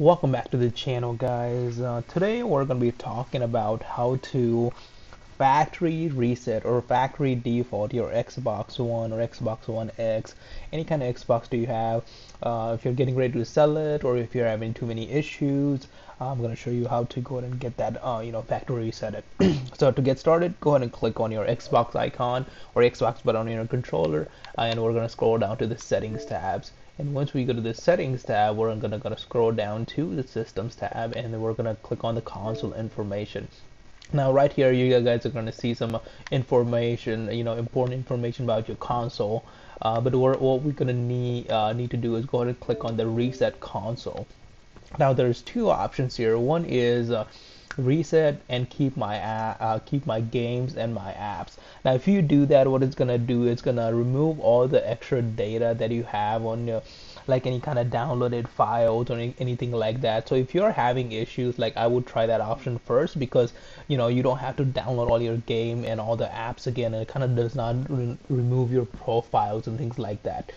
Welcome back to the channel guys. Uh, today we're going to be talking about how to factory reset or factory default your Xbox One or Xbox One X, any kind of Xbox do you have. Uh, if you're getting ready to sell it or if you're having too many issues, I'm going to show you how to go ahead and get that uh, you know factory reset it. so to get started, go ahead and click on your Xbox icon or Xbox button on your controller and we're going to scroll down to the settings tabs and once we go to the settings tab we're gonna, gonna scroll down to the systems tab and then we're gonna click on the console information. Now right here you guys are going to see some information you know important information about your console. Uh, but we're, what we're going to need uh, need to do is go ahead and click on the reset console. Now there's two options here. One is uh, reset and keep my uh, keep my games and my apps. Now if you do that what it's gonna do it's gonna remove all the extra data that you have on your like any kind of downloaded files or any, anything like that. So if you're having issues like I would try that option first because you know you don't have to download all your game and all the apps again. And it kind of does not re remove your profiles and things like that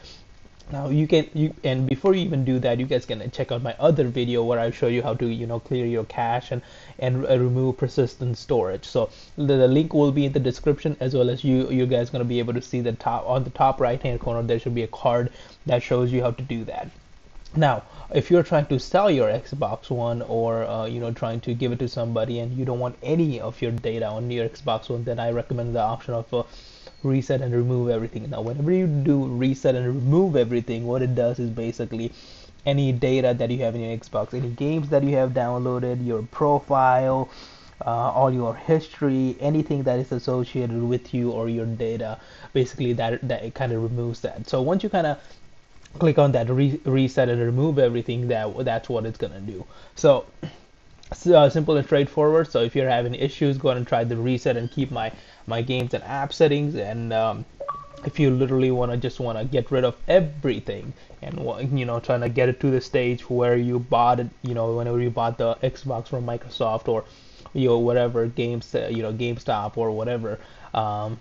now you can you and before you even do that you guys can check out my other video where i show you how to you know clear your cache and and remove persistent storage. So the, the, link will be in the description as well as you you guys going to be able to see the top on the top right hand corner there should be a card that shows you how to do that. Now if you're trying to sell your xbox one or uh, you know trying to give it to somebody and you don't want any of your data on your xbox one then i recommend the option of uh, reset and remove everything. Now, whenever you do reset and remove everything, what it does is basically any data that you have in your Xbox, any games that you have downloaded, your profile, uh, all your history, anything that is associated with you or your data, basically that that it kind of removes that. So once you kind of click on that re reset and remove everything, that that's what it's gonna do. So uh, simple and straightforward. So if you're having issues, go ahead and try the reset and keep my my games and app settings. And um, if you literally want to just want to get rid of everything and you know trying to get it to the stage where you bought it, you know, whenever you bought the Xbox from Microsoft or you know whatever games, uh, you know GameStop or whatever. Um,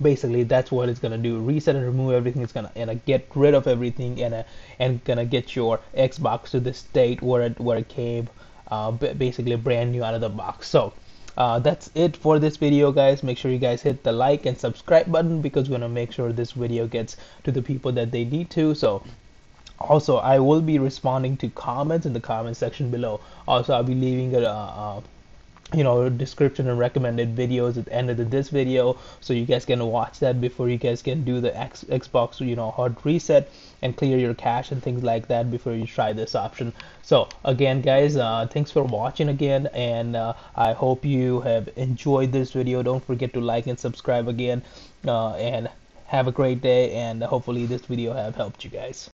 basically that's what it's gonna do reset and remove everything it's gonna and get rid of everything and uh, and gonna get your xbox to the state where it where it came uh, basically brand new out of the box. So uh, that's it for this video guys. Make sure you guys hit the like and subscribe button because we're gonna make sure this video gets to the people that they need to. So also I will be responding to comments in the comment section below. Also I'll be leaving a, a you know description and recommended videos at the end of this video. So you guys can watch that before you guys can do the X, xbox you know hard reset and clear your cache and things like that before you try this option. So again guys uh, thanks for watching again and uh, i hope you have enjoyed this video. Don't forget to like and subscribe again uh, and have a great day and hopefully this video have helped you guys